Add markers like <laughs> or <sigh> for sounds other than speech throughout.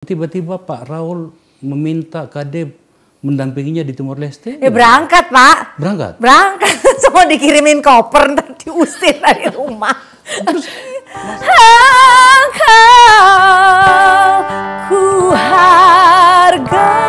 Tiba-tiba Pak Raul meminta Kadep mendampinginya di Timor Leste. Ya berangkat pak. Berangkat? Berangkat. <laughs> Semua dikirimin koper ntar diusir dari rumah. Terus <laughs> Engkau ku hargai.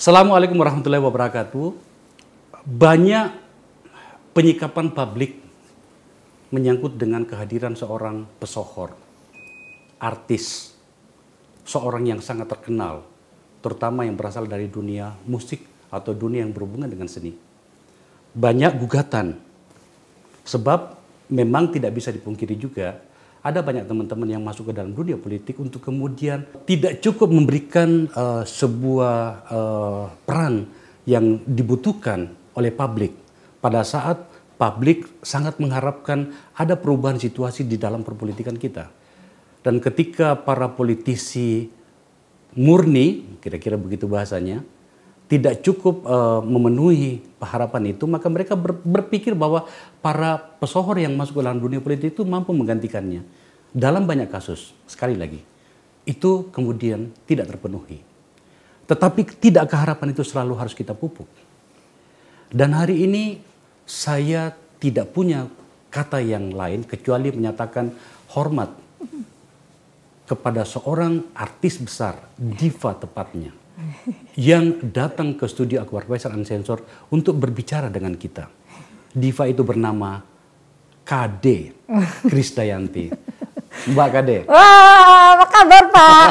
Assalamualaikum warahmatullahi wabarakatuh. Banyak penyikapan publik menyangkut dengan kehadiran seorang pesohor, artis, seorang yang sangat terkenal, terutama yang berasal dari dunia musik atau dunia yang berhubungan dengan seni. Banyak gugatan, sebab memang tidak bisa dipungkiri juga ada banyak teman-teman yang masuk ke dalam dunia politik untuk kemudian tidak cukup memberikan eh, sebuah eh, peran yang dibutuhkan oleh publik pada saat publik sangat mengharapkan ada perubahan situasi di dalam perpolitikan kita. Dan ketika para politisi murni, kira-kira begitu bahasanya, tidak cukup eh, memenuhi harapan itu, maka mereka ber- berpikir bahwa para pesohor yang masuk ke dalam dunia politik itu mampu menggantikannya. Dalam banyak kasus, sekali lagi, itu kemudian tidak terpenuhi. Tetapi tidak harapan itu selalu harus kita pupuk. Dan hari ini saya tidak punya kata yang lain kecuali menyatakan hormat kepada seorang artis besar, diva tepatnya, yang datang ke studio Akbar Faisal Unsensor untuk berbicara dengan kita. Diva itu bernama KD, Krisdayanti. Mbak KD, Wah, apa kabar pak?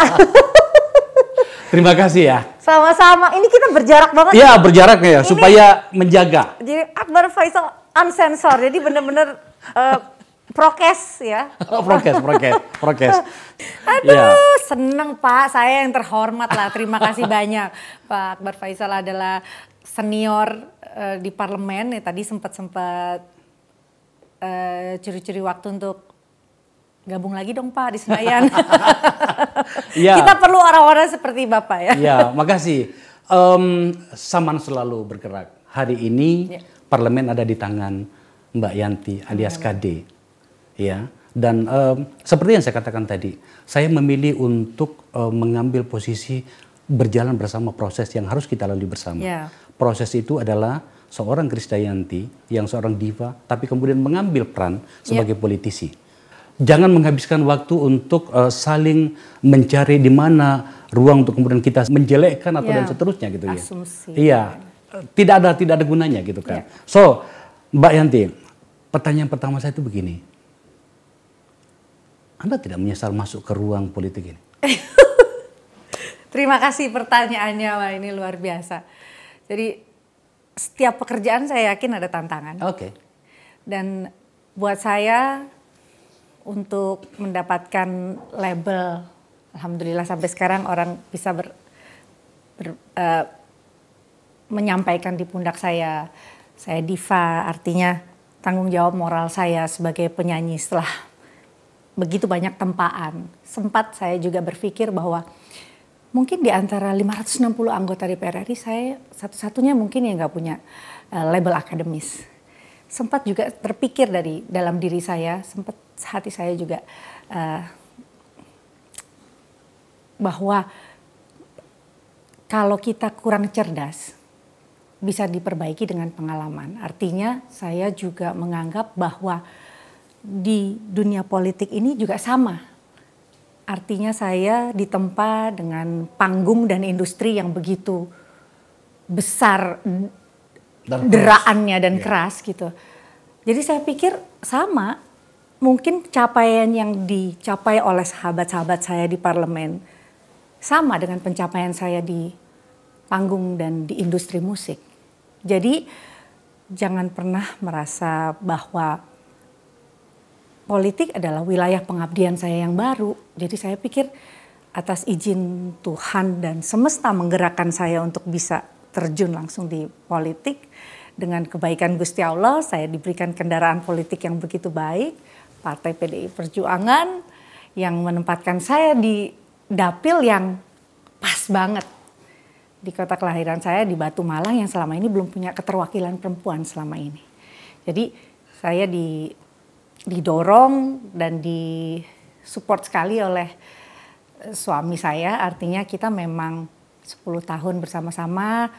terima kasih ya. Sama-sama. Ini kita berjarak banget. Ya berjarak ya, supaya menjaga. Jadi Akbar Faisal unsensor. Jadi bener-bener eh, prokes ya. <laughs> prokes, prokes, prokes. <laughs> Aduh, Ya. seneng Pak. Saya yang terhormat lah. Terima kasih banyak. Pak Akbar Faisal adalah senior eh, di parlemen. Ya, tadi sempat-sempat eh, curi-curi waktu untuk gabung lagi dong Pak di Senayan. <laughs> Iya. Kita perlu orang-orang seperti Bapak ya. Ya, makasih. Em, Saman selalu bergerak. Hari ini Ya. parlemen ada di tangan Mbak Yanti alias KD. Ya. Dan em, seperti yang saya katakan tadi, saya memilih untuk em, mengambil posisi berjalan bersama proses yang harus kita lalui bersama. Ya. Proses itu adalah seorang Krisdayanti yang seorang diva, tapi kemudian mengambil peran sebagai politisi. Jangan menghabiskan waktu untuk eh, saling mencari di mana ruang untuk kemudian kita menjelekkan atau Ya. dan seterusnya gitu ya. Asumsi. Iya, tidak ada tidak ada gunanya gitu kan. So, Mbak Yanti, pertanyaan pertama saya itu begini. Anda tidak menyesal masuk ke ruang politik ini? <laughs> Terima kasih pertanyaannya, wah ini luar biasa. Jadi setiap pekerjaan saya yakin ada tantangan. Oke. Dan buat saya untuk mendapatkan label, alhamdulillah sampai sekarang orang bisa ber, ber- eh, menyampaikan di pundak saya, saya diva, artinya tanggung jawab moral saya sebagai penyanyi setelah begitu banyak tempaan. Sempat saya juga berpikir bahwa mungkin di antara 560 anggota DPR RI saya satu-satunya mungkin yang nggak punya eh, label akademis. Sempat juga terpikir dari dalam diri saya, sempat hati saya juga eh, bahwa kalau kita kurang cerdas bisa diperbaiki dengan pengalaman. Artinya saya juga menganggap bahwa di dunia politik ini juga sama. Artinya saya ditempa dengan panggung dan industri yang begitu besar Dan keras. deraannya dan Iya. keras gitu. Jadi saya pikir sama, mungkin capaian yang dicapai oleh sahabat-sahabat saya di parlemen sama dengan pencapaian saya di panggung dan di industri musik. Jadi jangan pernah merasa bahwa politik adalah wilayah pengabdian saya yang baru. Jadi saya pikir atas izin Tuhan dan semesta menggerakkan saya untuk bisa terjun langsung di politik dengan kebaikan Gusti Allah saya diberikan kendaraan politik yang begitu baik Partai PDI Perjuangan yang menempatkan saya di dapil yang pas banget di kota kelahiran saya di Batu Malang yang selama ini belum punya keterwakilan perempuan selama ini. Jadi saya di didorong dan disupport sekali oleh eh, suami saya. Artinya kita memang 10 tahun bersama-sama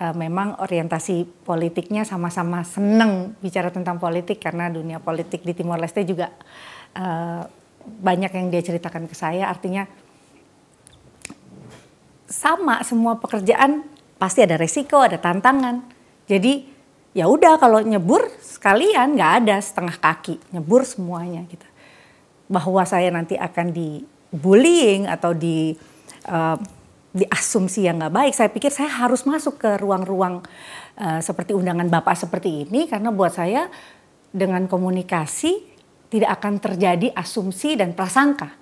uh, memang orientasi politiknya sama-sama seneng bicara tentang politik karena dunia politik di Timor Leste juga uh, banyak yang dia ceritakan ke saya. Artinya sama semua pekerjaan pasti ada resiko ada tantangan. Jadi ya udah kalau nyebur sekalian nggak ada setengah kaki nyebur semuanya gitu. Bahwa saya nanti akan di bullying atau di uh, diasumsi yang nggak baik saya pikir saya harus masuk ke ruang-ruang uh, seperti undangan bapak seperti ini karena buat saya dengan komunikasi tidak akan terjadi asumsi dan prasangka.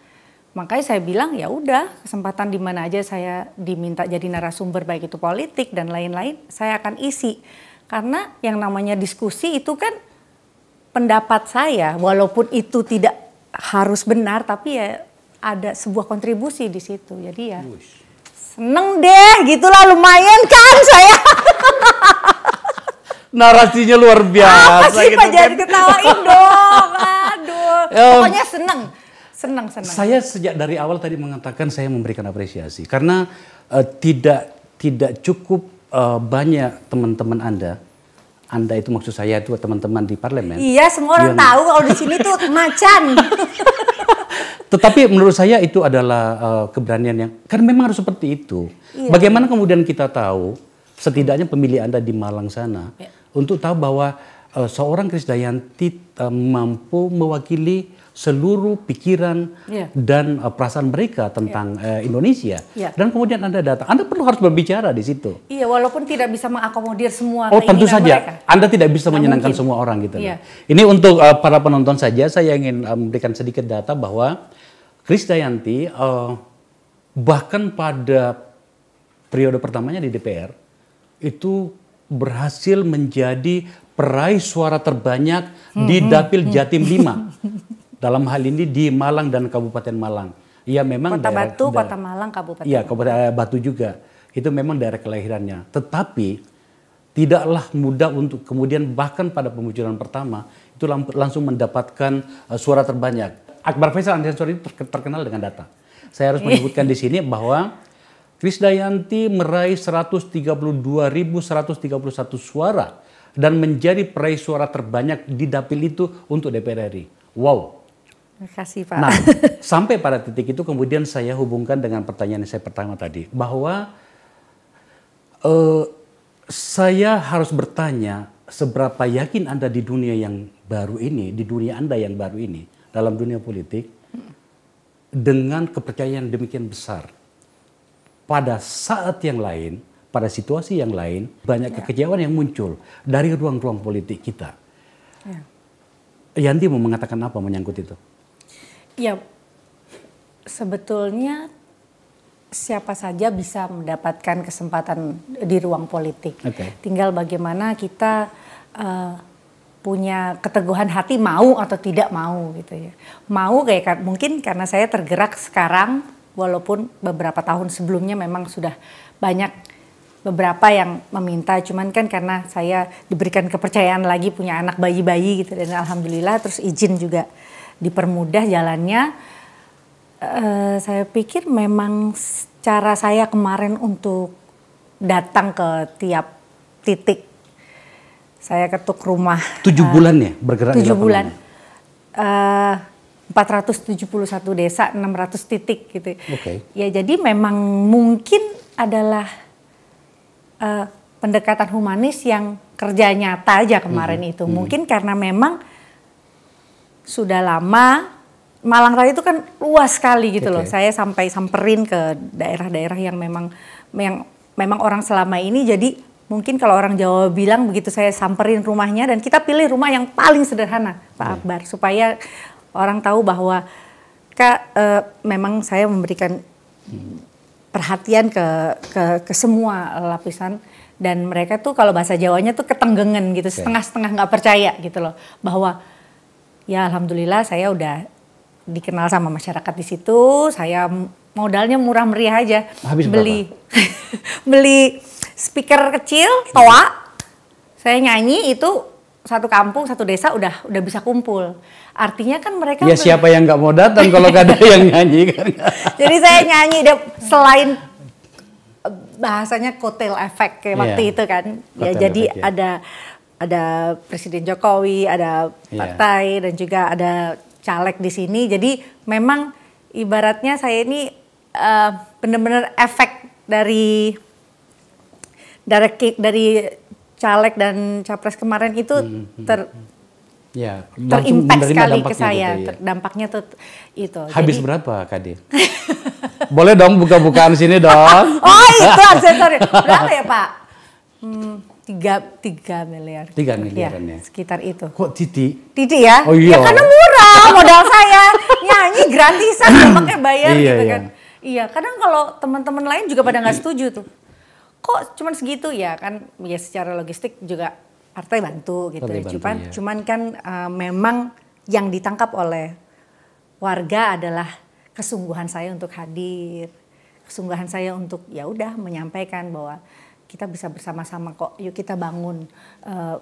Makanya saya bilang ya udah kesempatan di mana aja saya diminta jadi narasumber baik itu politik dan lain-lain saya akan isi karena yang namanya diskusi itu kan pendapat saya, walaupun itu tidak harus benar, tapi ya ada sebuah kontribusi di situ. Jadi ya seneng deh, gitulah lumayan kan saya. <laughs> Narasinya luar biasa. Apa sih gitu Pak kan. ketawain dong, aduh. <laughs> Ya. Pokoknya seneng, seneng, seneng. Saya sejak dari awal tadi mengatakan saya memberikan apresiasi karena eh, tidak tidak cukup eh, banyak teman-teman Anda. Anda itu maksud saya itu teman-teman di parlemen. Iya, semua orang Yang- tahu kalau di sini tuh <laughs> macan. Tetapi menurut saya itu adalah eh, keberanian yang kan memang harus seperti itu. Iya. Bagaimana kemudian kita tahu setidaknya pemilih Anda di Malang sana Ya. untuk tahu bahwa eh, seorang Krisdayanti eh, mampu mewakili seluruh pikiran Iya. dan eh, perasaan mereka tentang eh, Indonesia. Iya. Dan kemudian Anda datang, Anda perlu harus berbicara di situ. iya, walaupun tidak bisa mengakomodir semua Oh tentu saja, mereka. Anda tidak bisa menyenangkan mungkin. semua orang gitu. loh. Iya. Ini untuk uh, para penonton saja, saya ingin uh, memberikan sedikit data bahwa Krisdayanti uh, bahkan pada periode pertamanya di DPR itu berhasil menjadi peraih suara terbanyak di Hmm, Dapil Jatim 5. <laughs> Dalam hal ini di Malang dan Kabupaten Malang. Ya memang Kota daerah- Batu, daerah- Kota Malang, Kabupaten. Iya, Kabupaten eh, Batu juga. Itu memang daerah kelahirannya. Tetapi tidaklah mudah untuk kemudian bahkan pada pemunculan pertama itu langsung mendapatkan eh, suara terbanyak. Akbar Faisal Ansori itu terke- terkenal dengan data. Saya harus menyebutkan di sini bahwa Krisdayanti meraih 132.131 suara dan menjadi peraih suara terbanyak di dapil itu untuk DPR RI. Wow, Terima kasih Pak. Nah, <laughs> sampai pada titik itu kemudian saya hubungkan dengan pertanyaan yang saya pertama tadi bahwa eh, saya harus bertanya seberapa yakin Anda di dunia yang baru ini, di dunia Anda yang baru ini, dalam dunia politik dengan kepercayaan demikian besar. Pada saat yang lain, pada situasi yang lain, banyak kekecewaan yang muncul dari ruang-ruang politik kita. Ya. Yanti mau mengatakan apa menyangkut itu? Ya, sebetulnya siapa saja bisa mendapatkan kesempatan di ruang politik. Oke. Tinggal bagaimana kita eh, punya keteguhan hati mau atau tidak mau gitu ya. Mau kayak mungkin karena saya tergerak sekarang walaupun beberapa tahun sebelumnya memang sudah banyak beberapa yang meminta cuman kan karena saya diberikan kepercayaan lagi punya anak bayi-bayi gitu dan alhamdulillah terus izin juga dipermudah jalannya. Eh, saya pikir memang cara saya kemarin untuk datang ke tiap titik saya ketuk rumah Tujuh bulan ya bergerak tujuh bulan. eh 471 desa 600 titik gitu. Oke. ya jadi memang mungkin adalah eh, pendekatan humanis yang kerja nyata aja kemarin Hmm, itu. mungkin karena memang sudah lama. Malang Raya itu kan luas sekali gitu loh. Oke. saya sampai samperin ke daerah-daerah yang memang yang memang orang selama ini. Jadi mungkin kalau orang Jawa bilang begitu saya samperin rumahnya dan kita pilih rumah yang paling sederhana Pak Akbar. Supaya orang tahu bahwa Kak, uh, memang saya memberikan perhatian ke ke ke semua lapisan. Dan mereka tuh kalau bahasa Jawanya tuh ketenggengan gitu, setengah-setengah nggak percaya gitu loh. Bahwa ya alhamdulillah saya udah dikenal sama masyarakat di situ, saya modalnya murah meriah aja. Habis beli <laughs> beli speaker kecil, toa. Saya nyanyi itu satu kampung, satu desa udah udah bisa kumpul. Artinya kan mereka Ya siapa yang nggak mau datang kalau gak ada <laughs> yang nyanyi kan. Jadi saya nyanyi dia selain eh, bahasanya kotel efek kayak yeah. waktu itu kan. ya jadi effect, ya. ada ada Presiden Jokowi, ada iya. partai yeah. dan juga ada caleg di sini. Jadi memang ibaratnya saya ini uh, benar-benar efek dari dari dari caleg dan capres kemarin itu hmm, hmm, hmm. ter ya, terimpact sekali ke saya. Gitu, ya. Dampaknya tuh itu. Habis Jadi, berapa Kade? <laughs> Boleh dong buka-bukaan sini dong. oh itu aksesoris. Berapa ya Pak? Hmm, tiga, tiga miliar. Tiga miliar ya, ya. Sekitar itu. Kok Titi? Titi ya? Oh iya. Ya karena murah modal saya. Nyanyi gratisan <clears throat> pakai bayar iya, gitu iya. kan. Iya, kadang kalau teman-teman lain juga pada nggak <clears throat> setuju tuh. Kok cuman segitu ya kan? Ya secara logistik juga partai bantu gitu partai ya. Bantu, cuman, ya. cuman kan uh, memang yang ditangkap oleh warga adalah kesungguhan saya untuk hadir, kesungguhan saya untuk ya udah menyampaikan bahwa kita bisa bersama-sama kok. Yuk kita bangun uh,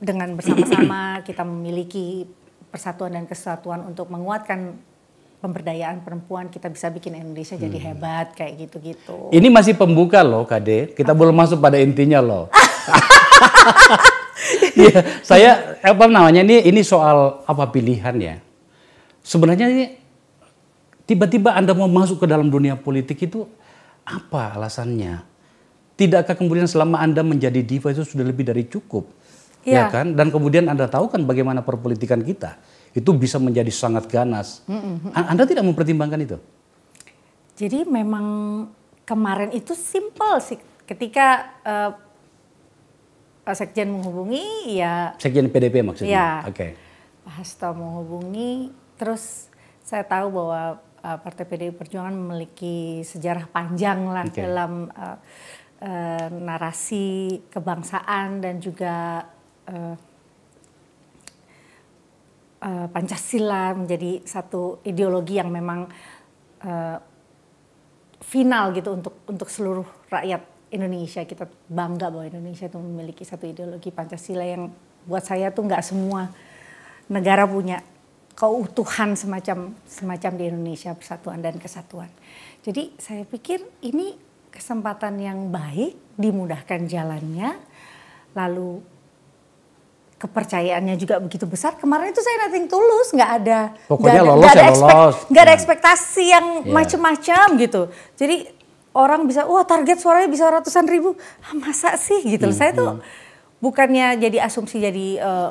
dengan bersama-sama <clears throat> kita memiliki persatuan dan kesatuan untuk menguatkan pemberdayaan perempuan kita bisa bikin Indonesia hmm. jadi hebat kayak gitu-gitu. Ini masih pembuka loh Kade, kita belum masuk pada intinya loh. <laughs> Iya, saya apa namanya ini ini soal apa pilihan ya. Sebenarnya ini tiba-tiba Anda mau masuk ke dalam dunia politik itu apa alasannya? Tidakkah kemudian selama Anda menjadi diva itu sudah lebih dari cukup? Ya, ya kan? Dan kemudian Anda tahu kan bagaimana perpolitikan kita. Itu bisa menjadi sangat ganas. Mm. Anda tidak mempertimbangkan itu? Jadi memang kemarin itu simple sih. Ketika uh, Pak Sekjen menghubungi ya Sekjen PDP maksudnya. Ya. Oke. Okay. Pak Hasto menghubungi terus saya tahu bahwa uh, Partai PDI Perjuangan memiliki sejarah panjang lah okay. dalam uh, uh, narasi kebangsaan dan juga uh, uh, Pancasila menjadi satu ideologi yang memang uh, final gitu untuk untuk seluruh rakyat Indonesia kita bangga bahwa Indonesia itu memiliki satu ideologi Pancasila yang buat saya tuh nggak semua negara punya keutuhan semacam semacam di Indonesia persatuan dan kesatuan. Jadi saya pikir ini kesempatan yang baik dimudahkan jalannya lalu kepercayaannya juga begitu besar. Kemarin itu saya nothing tulus, nggak ada Pokoknya gak lolos gak ada, ya lolos. Gak ada ekspektasi yang yeah. macam-macam gitu. Jadi orang bisa wah target suaranya bisa ratusan ribu ah, masa sih gitu hmm, saya tuh hmm. bukannya jadi asumsi jadi uh,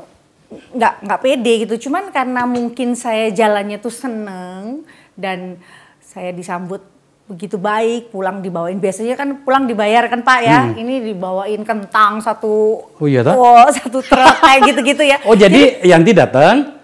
nggak nggak pede gitu cuman karena mungkin saya jalannya tuh seneng dan saya disambut begitu baik pulang dibawain. Biasanya kan pulang dibayar kan pak ya? Hmm. ini dibawain kentang satu oh iya oh, <laughs> satu truk kayak gitu gitu ya. Oh jadi, jadi yang tidak datang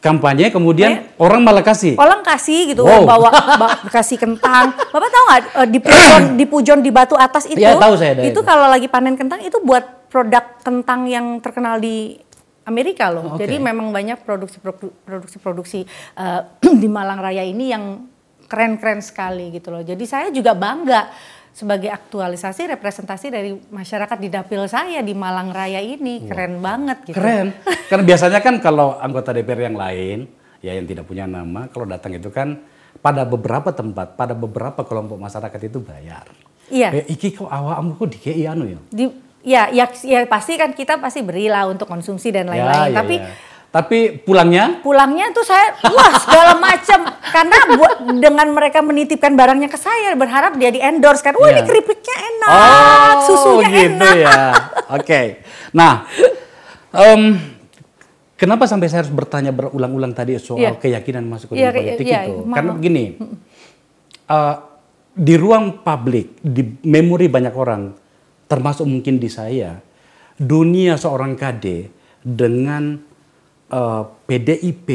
kampanye kemudian eh, orang malah kasih? Orang kasih gitu wow. bawa, bawa kasih kentang. <laughs> Bapak tahu nggak eh, di pujon di pujon di batu atas itu? Ya, tahu saya itu, itu. kalau lagi panen kentang itu buat produk kentang yang terkenal di Amerika loh. Okay. jadi memang banyak produksi produksi produksi uh, <clears throat> di Malang Raya ini yang keren keren sekali gitu loh jadi saya juga bangga sebagai aktualisasi representasi dari masyarakat di dapil saya di Malang Raya ini keren banget gitu. Keren. Karena biasanya kan kalau anggota DPR yang lain ya yang tidak punya nama kalau datang itu kan pada beberapa tempat, pada beberapa kelompok masyarakat itu bayar. Iya. Eh, iki kok awakmu kok di anu ya? Di, ya, ya, ya pasti kan kita pasti berilah untuk konsumsi dan ya, lain-lain. Ya, ya, Tapi ya tapi pulangnya? Pulangnya tuh saya wah segala macam karena buat dengan mereka menitipkan barangnya ke saya berharap dia di endorse kan. Wah yeah. ini iya. keripiknya enak, oh, susunya gitu enak. ya. Oke. Okay. Nah, um, kenapa sampai saya harus bertanya berulang-ulang tadi soal yeah. keyakinan masuk ke yeah, politik yeah, itu? Yeah, Karena begini, uh, di ruang publik, di memori banyak orang, termasuk mungkin di saya, dunia seorang kade dengan uh, eh, PDIP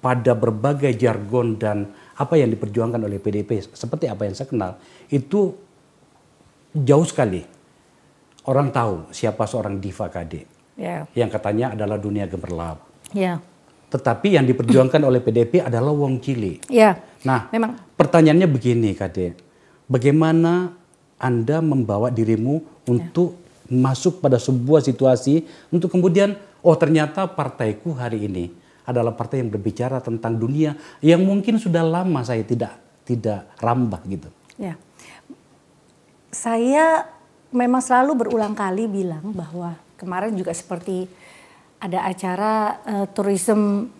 pada berbagai jargon dan apa yang diperjuangkan oleh PDP seperti apa yang saya kenal itu jauh sekali orang tahu siapa seorang Diva KD Ya. yang katanya adalah dunia gemerlap. Ya. Tetapi yang diperjuangkan oleh PDP adalah wong cili. Ya. Nah, Memang. pertanyaannya begini, Kade. Bagaimana Anda membawa dirimu untuk masuk pada sebuah situasi untuk kemudian, oh ternyata partaiku hari ini adalah partai yang berbicara tentang dunia yang mungkin sudah lama saya tidak tidak rambah gitu. Ya. Saya memang selalu berulang kali bilang bahwa kemarin juga seperti ada acara uh, tourism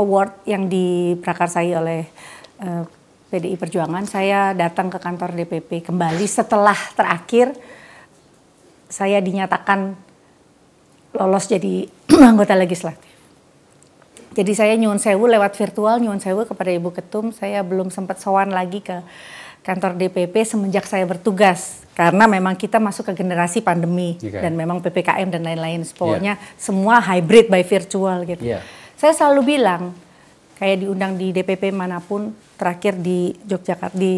award yang diprakarsai oleh uh, PDI Perjuangan. Saya datang ke kantor DPP kembali setelah terakhir saya dinyatakan lolos jadi <clears throat> anggota legislatif. Jadi saya nyuwun sewu lewat virtual nyuwun sewu kepada Ibu Ketum. Saya belum sempat sowan lagi ke kantor DPP semenjak saya bertugas karena memang kita masuk ke generasi pandemi Okay. dan memang PPKM dan lain-lain. Pokoknya semua hybrid by virtual gitu. Yeah. Saya selalu bilang kayak diundang di DPP mana pun terakhir di Yogyakarta di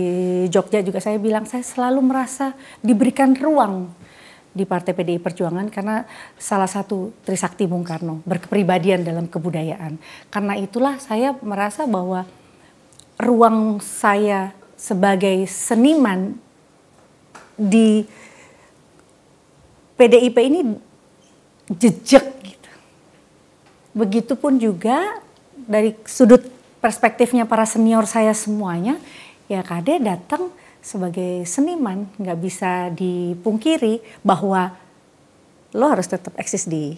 Jogja juga saya bilang saya selalu merasa diberikan ruang di Partai PDI Perjuangan karena salah satu Trisakti Bung Karno berkepribadian dalam kebudayaan. Karena itulah saya merasa bahwa ruang saya sebagai seniman di PDIP ini jejak gitu. Begitupun juga dari sudut perspektifnya para senior saya semuanya, ya Kade datang sebagai seniman nggak bisa dipungkiri bahwa lo harus tetap eksis di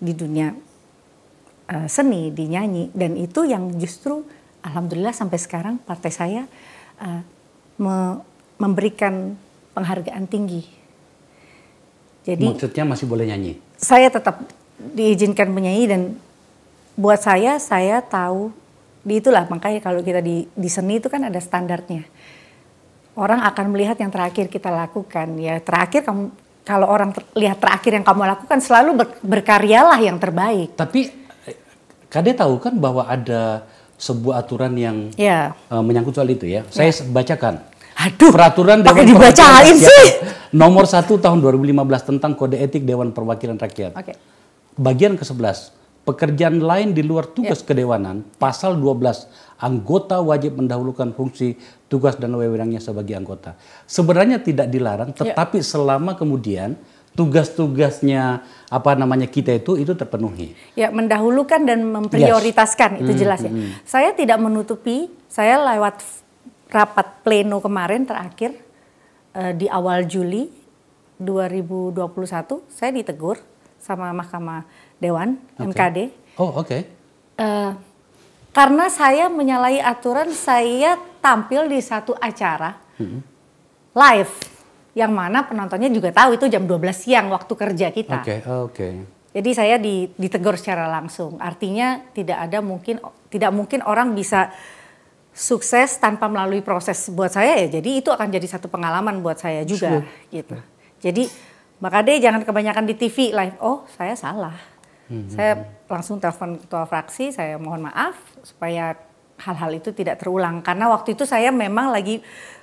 di dunia uh, seni, di nyanyi dan itu yang justru alhamdulillah sampai sekarang partai saya uh, me- memberikan penghargaan tinggi. Jadi Maksudnya masih boleh nyanyi. saya tetap diizinkan menyanyi dan buat saya saya tahu di itulah makanya kalau kita di di seni itu kan ada standarnya orang akan melihat yang terakhir kita lakukan. Ya terakhir kamu kalau orang ter- lihat terakhir yang kamu lakukan selalu ber- berkaryalah yang terbaik. Tapi Kade tahu kan bahwa ada sebuah aturan yang ya. eh, menyangkut soal itu ya. Saya bacakan. aduh Peraturan Dewan dibacain Perwakilan sih? Rakyat nomor 1 tahun 2015 tentang kode etik Dewan Perwakilan Rakyat. oke. Bagian ke-11, pekerjaan lain di luar tugas kedewanan, pasal 12, anggota wajib mendahulukan fungsi, tugas dan wewenangnya sebagai anggota. Sebenarnya tidak dilarang, tetapi selama kemudian tugas-tugasnya apa namanya kita itu itu terpenuhi. Ya, mendahulukan dan memprioritaskan itu jelas ya. Saya tidak menutupi, saya lewat rapat pleno kemarin terakhir eh, di awal Juli 2021 saya ditegur sama Mahkamah Dewan MKD Oh, oke. Eh, karena saya menyalahi aturan saya tampil di satu acara live yang mana penontonnya juga tahu itu jam 12 siang waktu kerja kita. Oke, oke. Jadi saya di- ditegur secara langsung. Artinya tidak ada mungkin tidak mungkin orang bisa sukses tanpa melalui proses buat saya ya. Jadi itu akan jadi satu pengalaman buat saya juga gitu. Jadi Mbak Kade jangan kebanyakan di TV live. Oh, saya salah. Saya langsung telepon ketua fraksi, saya mohon maaf supaya hal-hal itu tidak terulang karena waktu itu saya memang lagi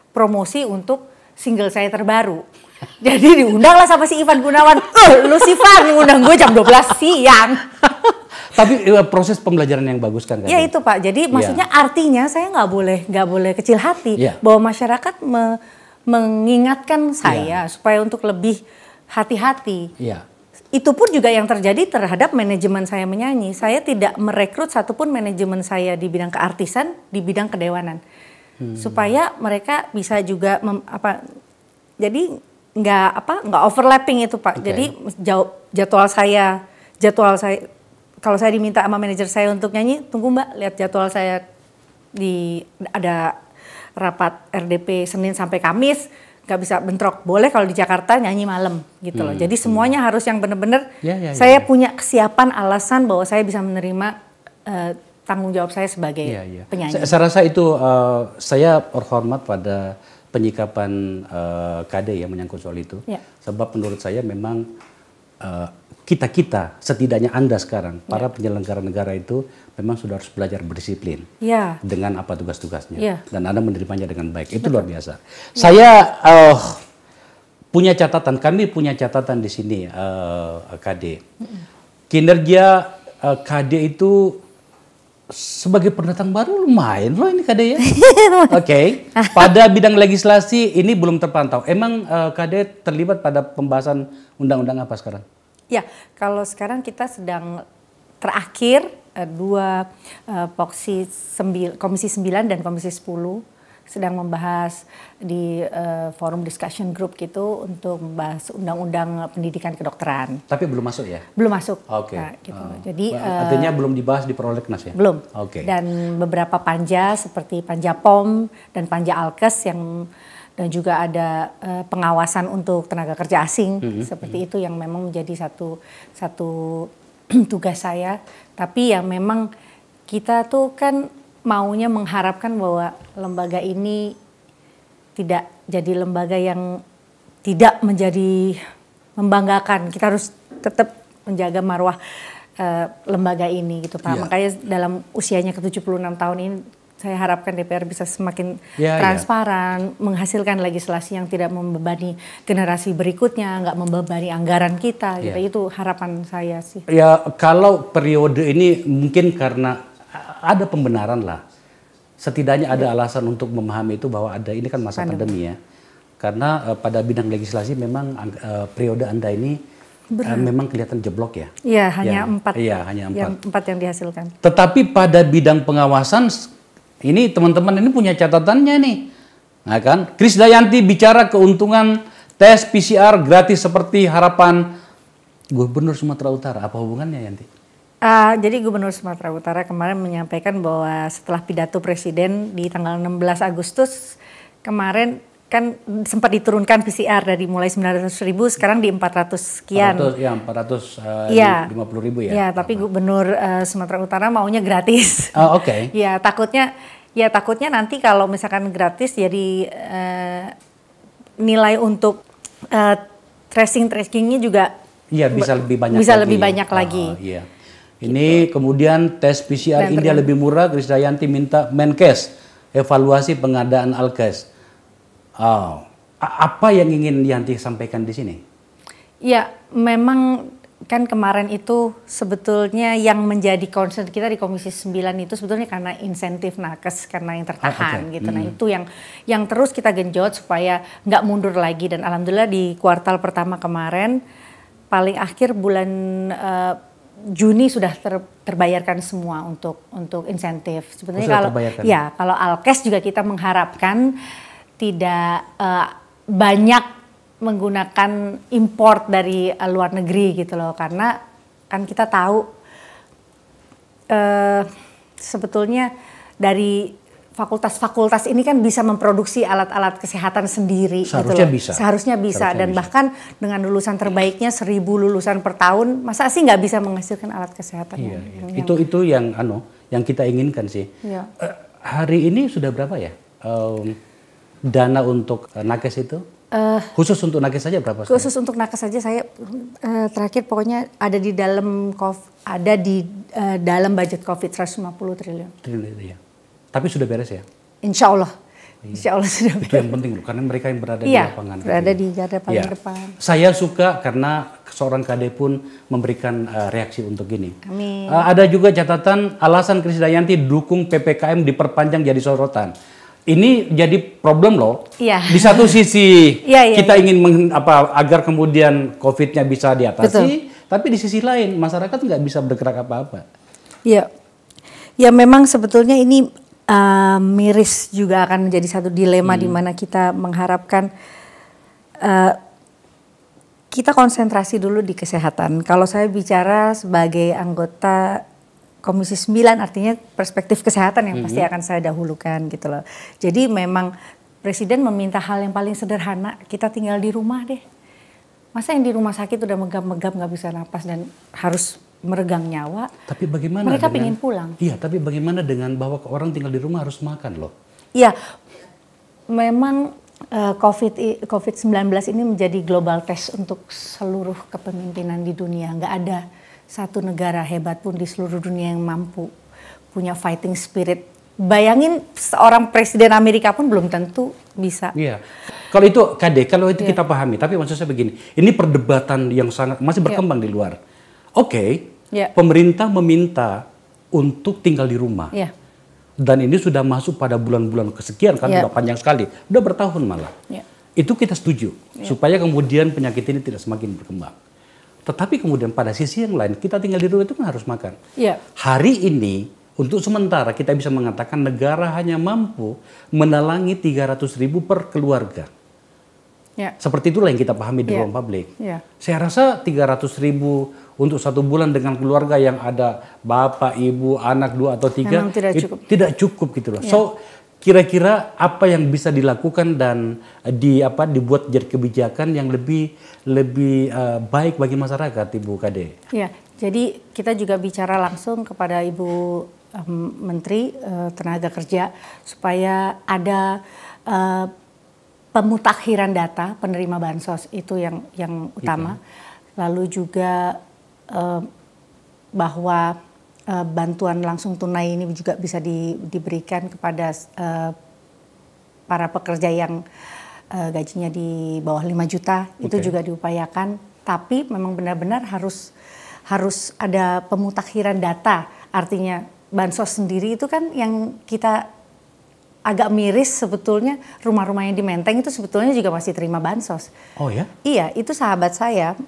promosi untuk single saya terbaru. <laughs> Jadi diundanglah sama si Ivan Gunawan. Eh, lu si Ivan ngundang gue jam 12 siang. <laughs> Tapi eh, proses pembelajaran yang bagus kan? Ya itu Pak. Jadi maksudnya artinya saya nggak boleh nggak boleh kecil hati Iya. bahwa masyarakat me- mengingatkan saya supaya untuk lebih hati-hati. Iya. Itu pun juga yang terjadi terhadap manajemen saya menyanyi. Saya tidak merekrut satupun manajemen saya di bidang keartisan, di bidang kedewanan, supaya mereka bisa juga mem- apa. Jadi nggak apa nggak overlapping itu Pak. Oke. Jadi jauh jadwal saya jadwal saya kalau saya diminta sama manajer saya untuk nyanyi, tunggu Mbak lihat jadwal saya di ada rapat RDP Senin sampai Kamis nggak bisa bentrok. Boleh kalau di Jakarta nyanyi malam gitu loh. Jadi semuanya harus yang benar-benar Hmm, Ya, ya, ya, saya ya. punya kesiapan alasan bahwa saya bisa menerima eh, tanggung jawab saya sebagai Iya, iya. penyanyi. Saya, saya rasa itu eh, saya hormat pada penyikapan eh, Kade yang menyangkut soal itu. Iya. Sebab menurut saya memang uh, kita kita setidaknya anda sekarang para penyelenggara negara itu memang sudah harus belajar berdisiplin Ya. dengan apa tugas-tugasnya. Iya. dan anda menerimanya dengan baik. Itu luar biasa. Saya uh, punya catatan kami punya catatan di sini uh, KD kinerja uh, KD itu sebagai pendatang baru lumayan loh ini KD ya. <laughs> Oke. Pada bidang legislasi ini belum terpantau. Emang uh, KD terlibat pada pembahasan undang-undang apa sekarang? Ya, kalau sekarang kita sedang terakhir eh, dua eh, Poksi sembil, Komisi 9 dan Komisi 10 sedang membahas di eh, forum discussion group gitu untuk membahas undang-undang pendidikan kedokteran. Tapi belum masuk ya? Belum masuk. Oke. Nah, gitu. Uh, Jadi eh, artinya belum dibahas di prolegnas ya? belum. Oke. Dan beberapa panja seperti panja POM dan panja Alkes yang dan juga ada eh, pengawasan untuk tenaga kerja asing Mm-hmm. seperti itu yang memang menjadi satu satu <clears throat> tugas saya. Tapi yang memang kita tuh kan maunya mengharapkan bahwa lembaga ini tidak jadi lembaga yang tidak menjadi membanggakan. Kita harus tetap menjaga marwah eh, lembaga ini gitu Pak. Iya. Makanya dalam usianya ke-76 tahun ini saya harapkan DPR bisa semakin Ya, ya. transparan, menghasilkan legislasi yang tidak membebani generasi berikutnya, nggak membebani anggaran kita. Gitu. Ya. Itu harapan saya sih. Ya kalau periode ini mungkin karena ada pembenaran lah. Setidaknya ada alasan untuk memahami itu bahwa ada ini kan masa pandemi ya. Karena eh, pada bidang legislasi memang ang- eh, periode Anda ini eh, memang kelihatan jeblok ya. Iya, hanya Ya, empat. iya, hanya Yang empat yang dihasilkan. Tetapi pada bidang pengawasan ini teman-teman ini punya catatannya nih. Nah kan, Kris Dayanti bicara keuntungan tes PCR gratis seperti harapan Gubernur Sumatera Utara. Apa hubungannya Yanti? Ah, jadi Gubernur Sumatera Utara kemarin menyampaikan bahwa setelah pidato Presiden di tanggal 16 Agustus kemarin kan sempat diturunkan PCR dari mulai 900 ribu sekarang di 400 sekian. 400, ya 400 eh, Iya. 50 ribu ya. Iya, tapi Gubernur eh, Sumatera Utara maunya gratis. Oh, Oke. <laughs> Ya takutnya, ya takutnya nanti kalau misalkan gratis jadi eh, nilai untuk eh, tracing tracingnya juga Iya bisa lebih banyak bisa lagi. lebih banyak lagi. Ah, iya. Ini kemudian tes PCR Dan India lebih murah. Kris Dayanti minta Menkes evaluasi pengadaan Alkes. Oh. Apa yang ingin Yanti sampaikan di sini? Ya, memang kan kemarin itu sebetulnya yang menjadi concern kita di Komisi 9 itu sebetulnya karena insentif nakes karena yang tertahan Ah, oke. gitu. Nah, itu yang yang terus kita genjot supaya nggak mundur lagi dan alhamdulillah di kuartal pertama kemarin paling akhir bulan eh, Juni sudah ter- terbayarkan semua untuk untuk insentif. Sebenarnya sudah kalau terbayarkan? ya kalau Alkes juga kita mengharapkan tidak eh, banyak menggunakan import dari eh, luar negeri gitu loh karena kan kita tahu eh, sebetulnya dari fakultas-fakultas ini kan bisa memproduksi alat-alat kesehatan sendiri gitu Seharusnya loh. bisa. Seharusnya bisa Seharusnya dan bisa. bahkan dengan lulusan terbaiknya seribu lulusan per tahun masa sih nggak bisa menghasilkan alat kesehatan Iya, yang- iya. yang- Itu itu yang ano yang kita inginkan sih. Iya. Eh, hari ini sudah berapa ya em, dana untuk eh, nakes itu? Eh, Khusus untuk nakes saja berapa? Khusus untuk nakes saja saya eh, terakhir pokoknya ada di dalam kov- ada di eh, dalam budget Covid 150 triliun. Triliun ya. Tapi sudah beres ya. Insya Allah, Insya Allah sudah Itu yang penting loh, karena mereka yang berada di Iya, lapangan. berada di garda paling Iya. depan. Saya suka karena seorang KD pun memberikan eh, reaksi untuk ini. Amin. Eh, ada juga catatan alasan Krisdayanti dukung PPKM diperpanjang jadi sorotan. Ini jadi problem loh. Iya. Di satu sisi <laughs> Iya, iya, kita ingin meng- apa agar kemudian COVID-nya bisa diatasi, tapi di sisi lain masyarakat nggak bisa bergerak apa-apa. Iya, ya memang sebetulnya ini uh, miris juga akan menjadi satu dilema di mana kita mengharapkan uh, kita konsentrasi dulu di kesehatan. Kalau saya bicara sebagai anggota Komisi 9 artinya perspektif kesehatan yang pasti akan saya dahulukan gitu loh. Jadi memang Presiden meminta hal yang paling sederhana, kita tinggal di rumah deh. Masa yang di rumah sakit udah megap-megap nggak bisa napas dan harus meregang nyawa. Tapi bagaimana Mereka dengan- pengen pulang. Iya, tapi bagaimana dengan bahwa orang tinggal di rumah harus makan loh? Iya, memang uh, COVID COVID-19 ini menjadi global test untuk seluruh kepemimpinan di dunia. Nggak ada satu negara hebat pun di seluruh dunia yang mampu punya fighting spirit. Bayangin seorang presiden Amerika pun belum tentu bisa. Iya. Kalau itu KD, kalau itu yeah. kita pahami. Tapi maksud saya begini, ini perdebatan yang sangat masih iya. berkembang yeah. di luar. Oke, okay, yeah. pemerintah meminta untuk tinggal di rumah. Yeah dan ini sudah masuk pada bulan-bulan kesekian kan yeah. sudah panjang sekali, sudah bertahun malah. Yeah. Itu kita setuju yeah. supaya kemudian penyakit ini tidak semakin berkembang. Tetapi kemudian pada sisi yang lain kita tinggal di rumah itu kan harus makan. Yeah. Hari ini untuk sementara kita bisa mengatakan negara hanya mampu menalangi 300 ribu per keluarga. Yeah. Seperti itulah yang kita pahami di yeah. ruang publik. Yeah. Saya rasa 300 ribu untuk satu bulan dengan keluarga yang ada bapak, ibu, anak dua atau tiga Memang tidak cukup. tidak cukup gitu loh. Ya. So kira-kira apa yang bisa dilakukan dan di apa dibuat jadi kebijakan yang lebih lebih uh, baik bagi masyarakat, Ibu Kade? Ya, jadi kita juga bicara langsung kepada Ibu um, Menteri uh, Tenaga Kerja supaya ada uh, pemutakhiran data penerima bansos itu yang yang utama. Gitu. Lalu juga uh, bahwa uh, bantuan langsung tunai ini juga bisa di, diberikan kepada uh, para pekerja yang uh, gajinya di bawah 5 juta okay. itu juga diupayakan tapi memang benar-benar harus harus ada pemutakhiran data artinya bansos sendiri itu kan yang kita agak miris sebetulnya rumah-rumah yang di Menteng itu sebetulnya juga masih terima bansos. Oh ya? Iya, itu sahabat saya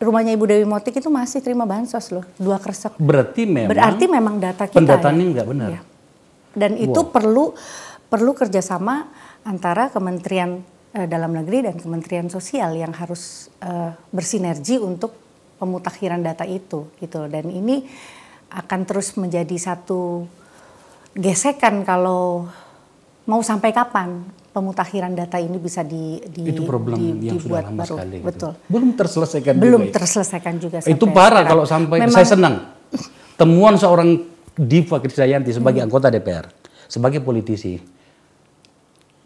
rumahnya Ibu Dewi Motik itu masih terima bansos loh, dua kresek. Berarti memang Berarti memang data kita. Pendataannya ya. nggak benar. Ya. Dan wow. itu perlu perlu kerjasama antara Kementerian uh, Dalam Negeri dan Kementerian Sosial yang harus uh, bersinergi untuk pemutakhiran data itu gitu. Dan ini akan terus menjadi satu gesekan kalau mau sampai kapan pemutakhiran data ini bisa di, di itu problem di, yang sudah lama baru. sekali. Gitu. Betul. Belum terselesaikan Belum juga. terselesaikan juga. Itu parah sekarang. kalau sampai Memang, saya senang <laughs> temuan seorang Diva Krisdayanti sebagai hmm. anggota DPR, sebagai politisi.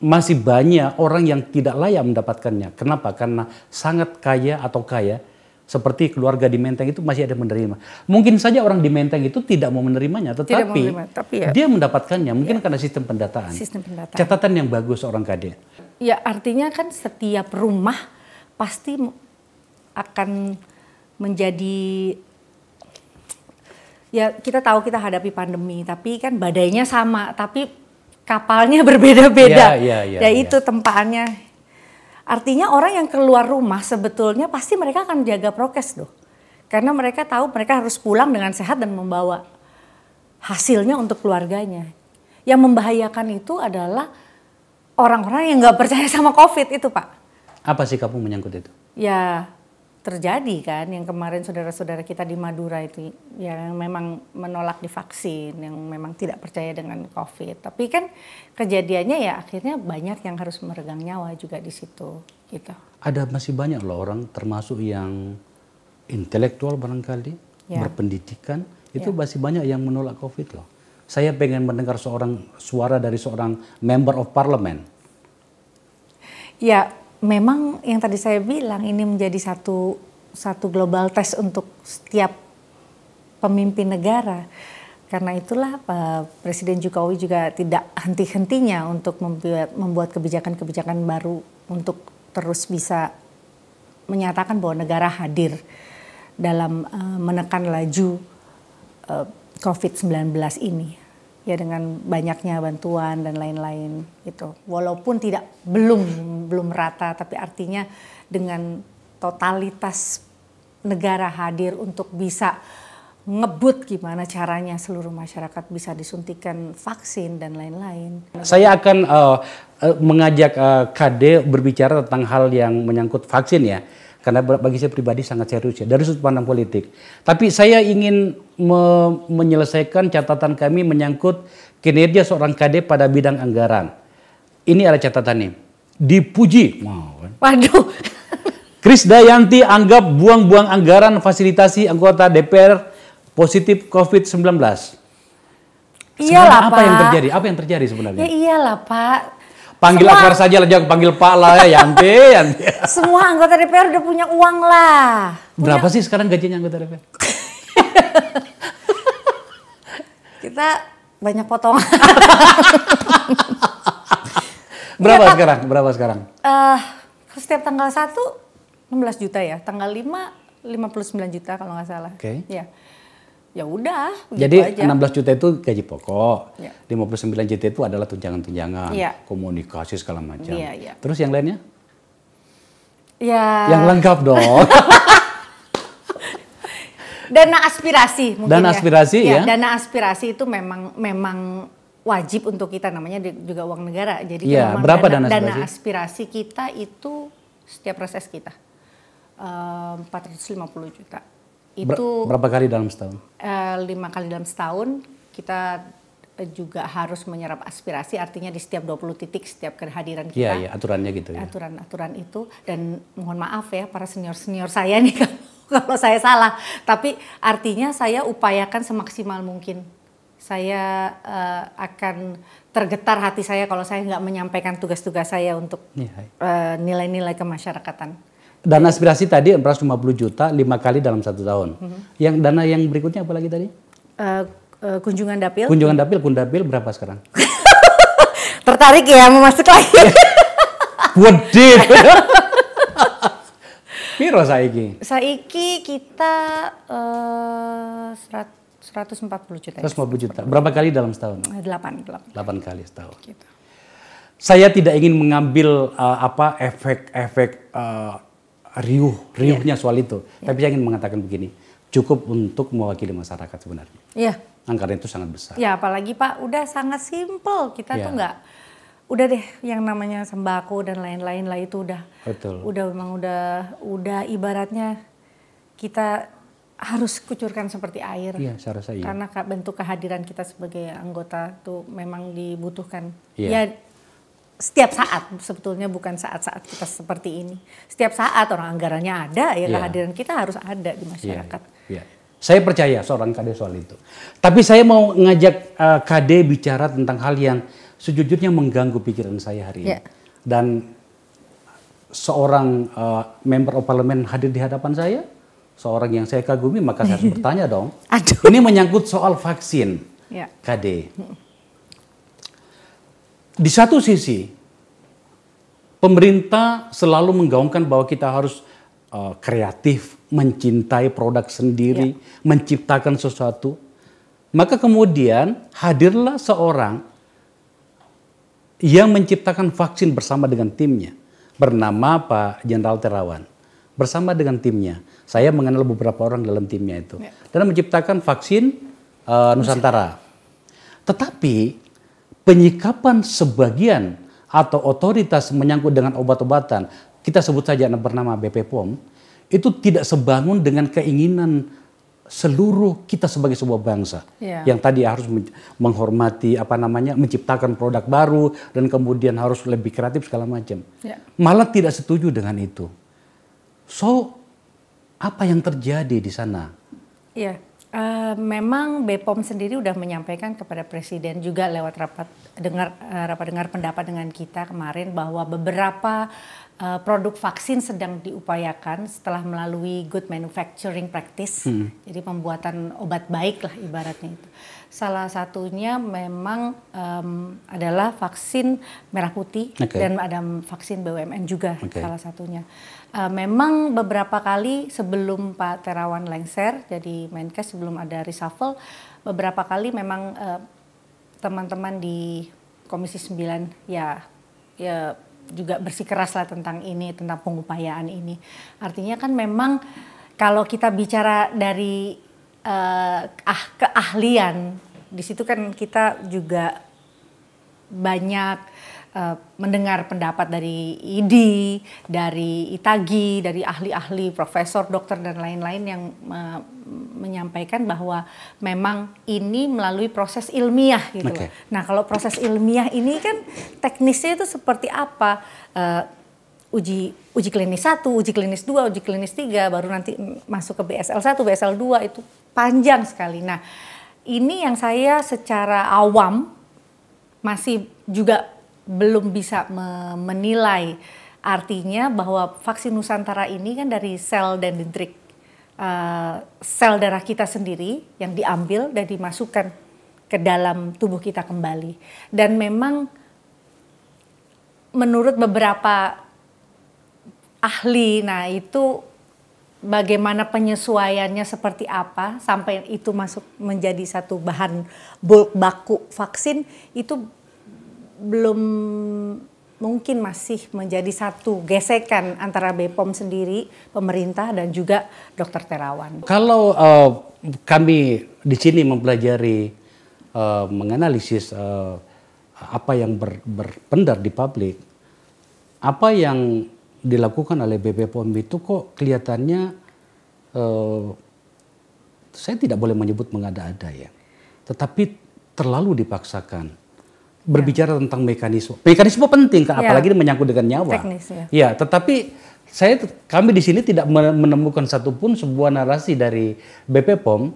Masih banyak orang yang tidak layak mendapatkannya. Kenapa? Karena sangat kaya atau kaya seperti keluarga di Menteng itu masih ada menerima. Mungkin saja orang di Menteng itu tidak mau menerimanya, tetapi menerima, tapi ya, dia mendapatkannya. Mungkin ya, karena sistem pendataan. Sistem pendataan. Catatan yang bagus orang kade. Ya artinya kan setiap rumah pasti akan menjadi ya kita tahu kita hadapi pandemi, tapi kan badainya sama, tapi kapalnya <laughs> berbeda-beda. Ya, ya, ya, ya, ya itu tempaannya Artinya orang yang keluar rumah sebetulnya pasti mereka akan jaga prokes loh. Karena mereka tahu mereka harus pulang dengan sehat dan membawa hasilnya untuk keluarganya. Yang membahayakan itu adalah orang-orang yang nggak percaya sama COVID itu Pak. Apa sih kamu menyangkut itu? Ya terjadi kan yang kemarin saudara-saudara kita di Madura itu yang memang menolak divaksin, yang memang tidak percaya dengan COVID. Tapi kan kejadiannya ya akhirnya banyak yang harus meregang nyawa juga di situ gitu. Ada masih banyak loh orang termasuk yang intelektual barangkali, ya. berpendidikan, itu ya. masih banyak yang menolak COVID loh. Saya pengen mendengar seorang suara dari seorang member of parliament. Ya, memang yang tadi saya bilang ini menjadi satu satu global test untuk setiap pemimpin negara. Karena itulah Pak Presiden Jokowi juga tidak henti-hentinya untuk membuat, membuat kebijakan-kebijakan baru untuk terus bisa menyatakan bahwa negara hadir dalam uh, menekan laju uh, eh, COVID-19 ini ya dengan banyaknya bantuan dan lain-lain gitu. Walaupun tidak belum belum rata tapi artinya dengan totalitas negara hadir untuk bisa ngebut gimana caranya seluruh masyarakat bisa disuntikan vaksin dan lain-lain. Saya akan uh, mengajak uh, KD berbicara tentang hal yang menyangkut vaksin ya karena bagi saya pribadi sangat serius ya dari sudut pandang politik. Tapi saya ingin me menyelesaikan catatan kami menyangkut kinerja seorang KD pada bidang anggaran. Ini ada catatannya. Dipuji. Wow. Kan? Waduh. <laughs> Kris Dayanti anggap buang-buang anggaran fasilitasi anggota DPR positif COVID-19. Iyalah apa Pak. yang terjadi? Apa yang terjadi sebenarnya? Ya iyalah Pak Panggil Semua- Akbar saja lah, jangan panggil Pak lah ya, Yanti, <laughs> Yanti. Semua anggota DPR udah punya uang lah. Berapa sih sekarang gajinya anggota DPR? <laughs> Kita banyak potongan. <laughs> Berapa sekarang? Berapa sekarang? Eh, setiap tanggal 1 16 juta ya, tanggal 5 59 juta kalau nggak salah. Oke. Ya. Ya udah, begitu Jadi aja. 16 juta itu gaji pokok, Ya. 59 juta itu adalah tunjangan-tunjangan, Iya. komunikasi segala macam. Iya, iya. Terus yang lainnya? Ya. Yang lengkap dong. <laughs> dana aspirasi mungkin Dana ya. aspirasi, ya. Dana aspirasi itu memang memang wajib untuk kita namanya juga uang negara. Jadi memang berapa dana, dana dana aspirasi? aspirasi kita itu setiap reses kita eh, 450 juta. Ber- Itu berapa kali dalam setahun? eh, lima kali dalam setahun kita eh, juga harus menyerap aspirasi artinya di setiap 20 titik setiap kehadiran Iya, kita iya, aturannya gitu ya. aturan-aturan itu dan mohon maaf ya para senior-senior saya nih kalau, <laughs> kalau saya salah tapi artinya saya upayakan semaksimal mungkin saya eh, akan tergetar hati saya kalau saya nggak menyampaikan tugas-tugas saya untuk Iya. eh, nilai-nilai kemasyarakatan Dana aspirasi tadi 450 juta lima kali dalam satu tahun. Mhm. Yang dana yang berikutnya apa lagi tadi? Eh, eh, kunjungan dapil Kunjungan dapil, kundapil berapa sekarang? <laughs> tertarik ya mau masuk lagi <laughs> Wedit. <laughs> Piro saiki? saiki kita eh, serat- 140 juta ya? 150 juta. Berapa kali dalam setahun? Eh, delapan delapan 8 kali setahun. gitu. Saya tidak ingin mengambil uh, apa efek-efek uh, riuh, riuhnya soal itu. Tapi saya ingin mengatakan begini, cukup untuk mewakili masyarakat sebenarnya. Iya. Anggaran itu sangat besar. Ya apalagi Pak udah sangat simpel kita Ya. tuh nggak udah deh yang namanya sembako dan lain-lain lah itu udah Betul. udah memang udah udah ibaratnya kita harus kucurkan seperti air Iya, saya rasa iya. karena ka- bentuk kehadiran kita sebagai anggota tuh memang dibutuhkan Iya. ya setiap saat sebetulnya bukan saat-saat kita seperti ini setiap saat orang anggarannya ada ya Iya. kehadiran kita harus ada di Iya, masyarakat iya. Saya percaya seorang KD soal itu. Tapi saya mau ngajak uh, KD bicara tentang hal yang sejujurnya mengganggu pikiran saya hari ini. Iya. Dan seorang uh, member of parliament hadir di hadapan saya, seorang yang saya kagumi, maka saya harus <laughs> bertanya dong. Aduh. Ini menyangkut soal vaksin, ya KD. Di satu sisi, pemerintah selalu menggaungkan bahwa kita harus uh, kreatif, mencintai produk sendiri, menciptakan sesuatu. Maka kemudian hadirlah seorang yang menciptakan vaksin bersama dengan timnya, bernama Pak Jenderal Terawan. Bersama dengan timnya, saya mengenal beberapa orang dalam timnya itu, Ya. dan menciptakan vaksin uh, Nusantara. Tetapi penyikapan sebagian atau otoritas menyangkut dengan obat-obatan, kita sebut saja yang bernama BP POM, itu tidak sebangun dengan keinginan seluruh kita sebagai sebuah bangsa Iya. yang tadi harus men- menghormati apa namanya menciptakan produk baru dan kemudian harus lebih kreatif segala macam. Ya. Malah tidak setuju dengan itu. So apa yang terjadi di sana? Iya, eh, memang BPOM sendiri sudah menyampaikan kepada Presiden juga lewat rapat dengar eh, rapat dengar pendapat dengan kita kemarin bahwa beberapa eh, produk vaksin sedang diupayakan setelah melalui good manufacturing practice, jadi pembuatan obat baik lah ibaratnya itu. Salah satunya memang em, adalah vaksin merah putih Oke. dan ada vaksin BUMN juga Oke. salah satunya. Eh, memang beberapa kali sebelum Pak Terawan lengser jadi Menkes sebelum ada reshuffle beberapa kali memang eh, teman-teman di Komisi 9 ya ya juga bersikeras lah tentang ini tentang pengupayaan ini. Artinya kan memang kalau kita bicara dari eh, ah keahlian di situ kan kita juga banyak eh, mendengar pendapat dari IDI, dari Itagi, dari ahli-ahli, profesor, dokter dan lain-lain yang eh, menyampaikan bahwa memang ini melalui proses ilmiah gitu. Loh. Nah, kalau proses ilmiah ini kan teknisnya itu seperti apa? Eh, uji uji klinis 1, uji klinis 2, uji klinis 3, baru nanti masuk ke BSL 1, BSL 2 itu panjang sekali. Nah, ini yang saya secara awam masih juga belum bisa menilai artinya bahwa vaksin Nusantara ini kan dari sel dan dendrik uh, sel darah kita sendiri yang diambil dan dimasukkan ke dalam tubuh kita kembali. Dan memang menurut beberapa ahli nah itu bagaimana penyesuaiannya seperti apa sampai itu masuk menjadi satu bahan bulk baku vaksin itu belum mungkin masih menjadi satu gesekan antara BPOM sendiri, pemerintah dan juga dokter Terawan. Kalau uh, kami di sini mempelajari uh, menganalisis uh, apa yang ber, berpendar di publik, apa yang dilakukan oleh BPOM itu kok kelihatannya uh, saya tidak boleh menyebut mengada-ada ya, tetapi terlalu dipaksakan berbicara tentang mekanisme. Mekanisme penting, ya. apalagi menyangkut dengan nyawa. Teknis, ya. ya, tetapi saya kami di sini tidak menemukan satupun sebuah narasi dari BPOM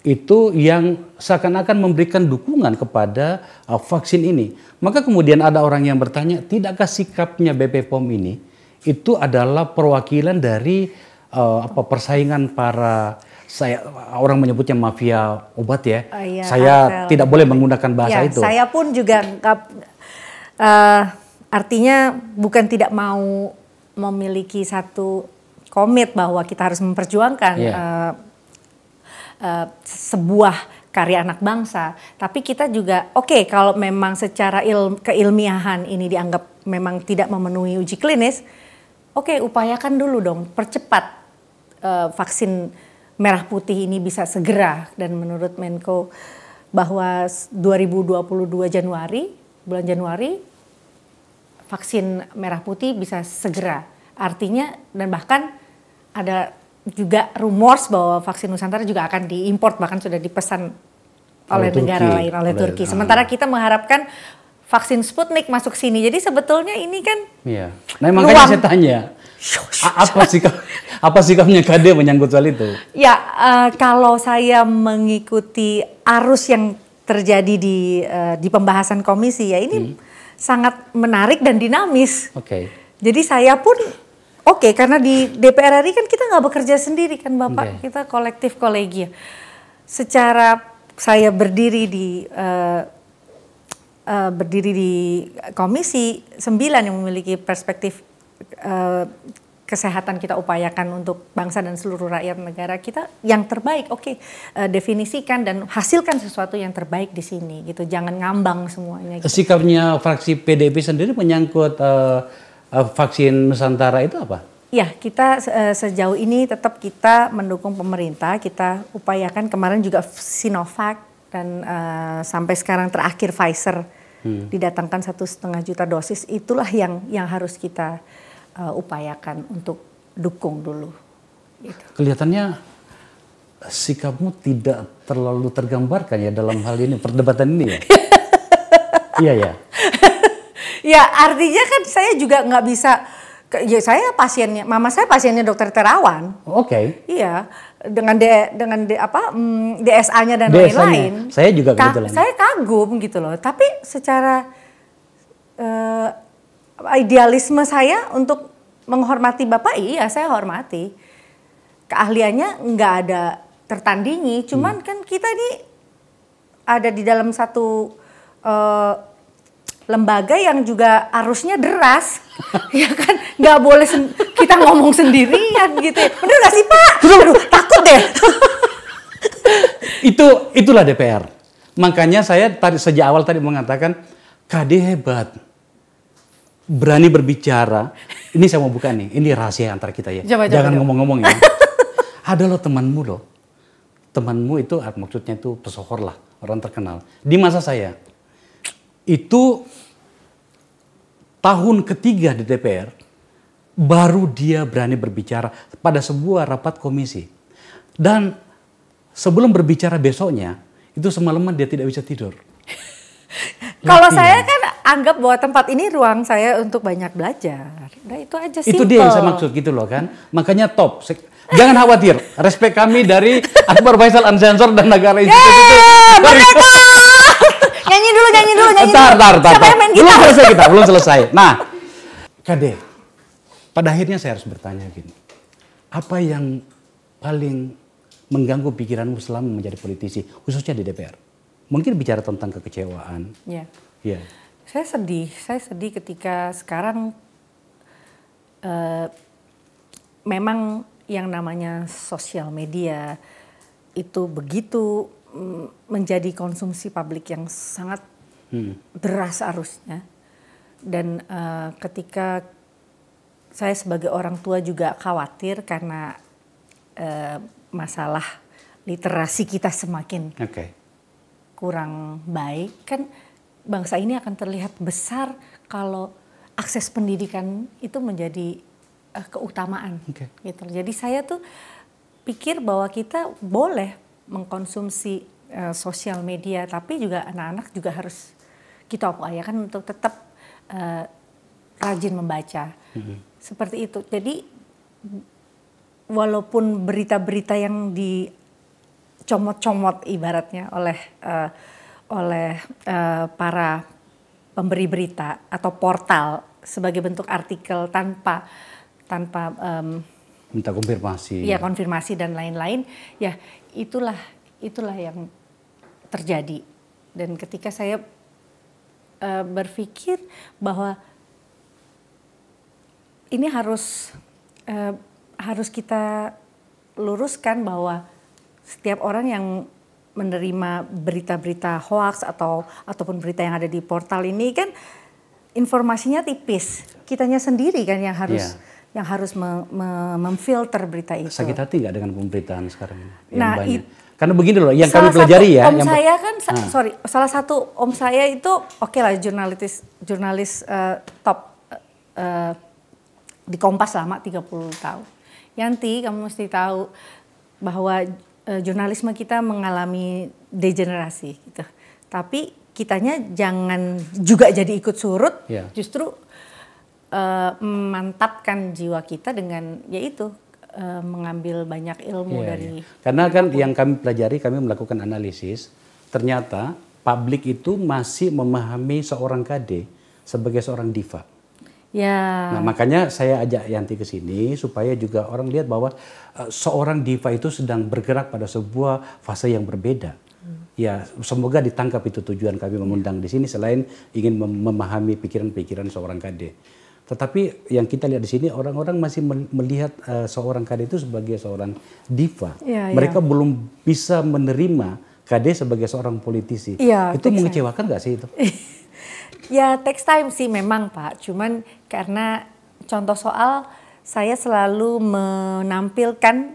itu yang seakan-akan memberikan dukungan kepada uh, vaksin ini. Maka kemudian ada orang yang bertanya, tidakkah sikapnya BPOM ini itu adalah perwakilan dari uh, apa persaingan para saya orang menyebutnya mafia obat ya. Oh, iya, saya artel. tidak boleh menggunakan bahasa ya, itu. Saya pun juga uh, artinya bukan tidak mau memiliki satu komit bahwa kita harus memperjuangkan yeah. Iya. uh, uh, sebuah karya anak bangsa. Tapi kita juga oke okay, kalau memang secara il, keilmiahan ini dianggap memang tidak memenuhi uji klinis, oke okay, upayakan dulu dong, percepat uh, vaksin merah putih ini bisa segera dan menurut Menko bahwa 2022 Januari bulan Januari vaksin merah putih bisa segera artinya dan bahkan ada juga rumors bahwa vaksin Nusantara juga akan diimpor bahkan sudah dipesan oleh, oleh negara Turki. lain oleh Turki. Sementara kita mengharapkan vaksin Sputnik masuk sini. Jadi sebetulnya ini kan Iya. Nah, makanya saya tanya, apa sikap apa sikapnya KD menyangkut soal itu? Ya uh, kalau saya mengikuti arus yang terjadi di uh, di pembahasan komisi ya ini hmm. sangat menarik dan dinamis. Oke. Okay. Jadi saya pun oke okay, karena di DPR RI kan kita nggak bekerja sendiri kan bapak okay. kita kolektif kolegia. Secara saya berdiri di uh, uh, berdiri di komisi sembilan yang memiliki perspektif uh, kesehatan kita upayakan untuk bangsa dan seluruh rakyat negara kita yang terbaik oke okay, uh, definisikan dan hasilkan sesuatu yang terbaik di sini gitu jangan ngambang semuanya gitu. sikapnya fraksi PDIP sendiri menyangkut uh, uh, vaksin Nusantara itu apa Ya, kita uh, sejauh ini tetap kita mendukung pemerintah. Kita upayakan kemarin juga Sinovac dan uh, sampai sekarang terakhir Pfizer hmm. didatangkan satu setengah juta dosis. Itulah yang yang harus kita uh, upayakan untuk dukung dulu. Gitu. Kelihatannya sikapmu tidak terlalu tergambarkan ya dalam hal ini perdebatan ini ya. <laughs> iya ya. ya artinya kan saya juga nggak bisa ya saya pasiennya mama saya pasiennya dokter Terawan. Oke. Okay. Iya dengan de, dengan de, apa mm, DSA-nya dan lain-lain. Saya juga kebetulan. Ka, saya kagum gitu loh. Tapi secara uh, idealisme saya untuk menghormati Bapak iya saya hormati. Keahliannya nggak ada tertandingi, cuman hmm. kan kita ini ada di dalam satu uh, lembaga yang juga arusnya deras, <laughs> ya kan nggak boleh kita ngomong sendirian gitu, ya. bener gak sih Pak? Aduh, takut deh. <laughs> itu itulah DPR. Makanya saya tadi sejak awal tadi mengatakan KD hebat berani berbicara. Ini saya mau buka nih, ini rahasia antara kita ya. Coba, Jangan ngomong-ngomong ya. <laughs> Ada loh temanmu loh. Temanmu itu ah, maksudnya itu pesohor lah, orang terkenal. Di masa saya, itu tahun ketiga di DPR, baru dia berani berbicara pada sebuah rapat komisi. Dan sebelum berbicara besoknya, itu semalaman dia tidak bisa tidur. <laughs> Kalau saya kan anggap bahwa tempat ini ruang saya untuk banyak belajar. Nah itu aja sih. Itu dia yang saya maksud gitu loh kan. Makanya top. Jangan khawatir. Respect kami dari Akbar Faisal Unsensor dan Negara <laughs> Institute itu. Nyanyi dulu, nyanyi dulu, nyanyi Tar, dulu. tar, tar, Siapa tar. yang main Belum gitar? selesai kita, belum <laughs> selesai. Nah, Kade, pada akhirnya saya harus bertanya gini. Apa yang paling mengganggu pikiranmu selama menjadi politisi, khususnya di DPR? Mungkin bicara tentang kekecewaan. Ya. Ya. Saya sedih, saya sedih ketika sekarang eh, memang yang namanya sosial media itu begitu menjadi konsumsi publik yang sangat Hmm. deras arusnya dan eh, ketika saya sebagai orang tua juga khawatir karena eh, masalah literasi kita semakin Oke. kurang baik kan bangsa ini akan terlihat besar kalau akses pendidikan itu menjadi eh, keutamaan Oke. gitu. Jadi saya tuh pikir bahwa kita boleh mengkonsumsi eh, sosial media tapi juga anak-anak juga harus kita upayakan untuk tetap eh, rajin membaca. Seperti itu. Jadi walaupun berita-berita yang dicomot-comot ibaratnya oleh eh, oleh eh, para pemberi berita atau portal sebagai bentuk artikel tanpa tanpa em, Minta konfirmasi. ya konfirmasi dan lain-lain ya itulah itulah yang terjadi dan ketika saya eh, berpikir bahwa ini harus eh, harus kita luruskan bahwa setiap orang yang menerima berita-berita hoax atau ataupun berita yang ada di portal ini kan informasinya tipis kitanya sendiri kan yang harus Iya. Yang harus me- me- memfilter berita itu Sakit hati nggak dengan pemberitaan sekarang yang Nah, banyak? Karena begini loh, yang salah kami pelajari satu ya. Om yang saya kan, sa- Ah. sorry, salah satu om saya itu oke lah jurnalis jurnalis eh, top eh, di Kompas lama 30 tahun. Yanti, kamu mesti tahu bahwa eh, jurnalisme kita mengalami degenerasi gitu. Tapi kitanya jangan juga jadi ikut surut, Iya. justru eh, memantapkan jiwa kita dengan yaitu eh, mengambil banyak ilmu Iya, dari iya. Karena kan yang kami pelajari, kami melakukan analisis, ternyata publik itu masih memahami seorang KD sebagai seorang diva. ya Nah, makanya saya ajak Yanti ke sini supaya juga orang lihat bahwa eh, seorang diva itu sedang bergerak pada sebuah fase yang berbeda. Ya, semoga ditangkap itu tujuan kami mengundang di sini selain ingin mem- memahami pikiran-pikiran seorang KD. Tetapi yang kita lihat di sini orang-orang masih mel- melihat eh, seorang KD itu sebagai seorang diva. Iya, Mereka belum bisa menerima KD sebagai seorang politisi. Iya, itu mengecewakan nggak sih itu? <laughs> Ya text time sih memang Pak, cuman karena contoh soal saya selalu menampilkan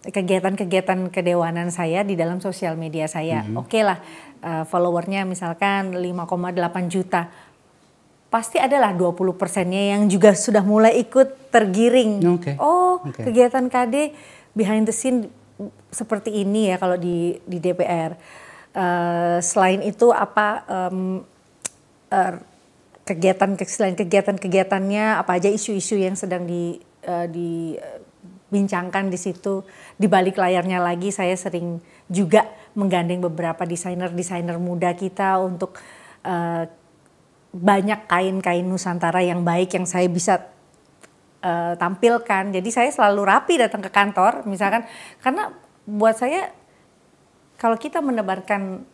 kegiatan-kegiatan kedewanan saya di dalam sosial media saya. Oke lah, eh, followernya misalkan 5,8 juta. Pasti adalah 20 persennya yang juga sudah mulai ikut tergiring. Oke. Oh, Oke. kegiatan KD behind the scene seperti ini ya kalau di di DPR. Eh, selain itu apa em, eh, kegiatan selain kegiatan-kegiatannya apa aja isu-isu yang sedang di eh, dibincangkan di situ di balik layarnya lagi saya sering juga menggandeng beberapa desainer-desainer muda kita untuk eh, banyak kain-kain Nusantara yang baik yang saya bisa eh, tampilkan. Jadi saya selalu rapi datang ke kantor, misalkan karena buat saya kalau kita menebarkan